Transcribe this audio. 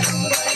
Bye.